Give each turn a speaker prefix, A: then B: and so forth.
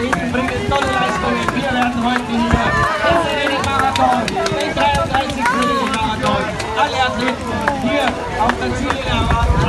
A: Athleten bringen tolle Leistungen. Wir werden heute hier im Training-Marathon, im 33-Training-Marathon, alle Athleten hier auf der Ziellinie erwarten.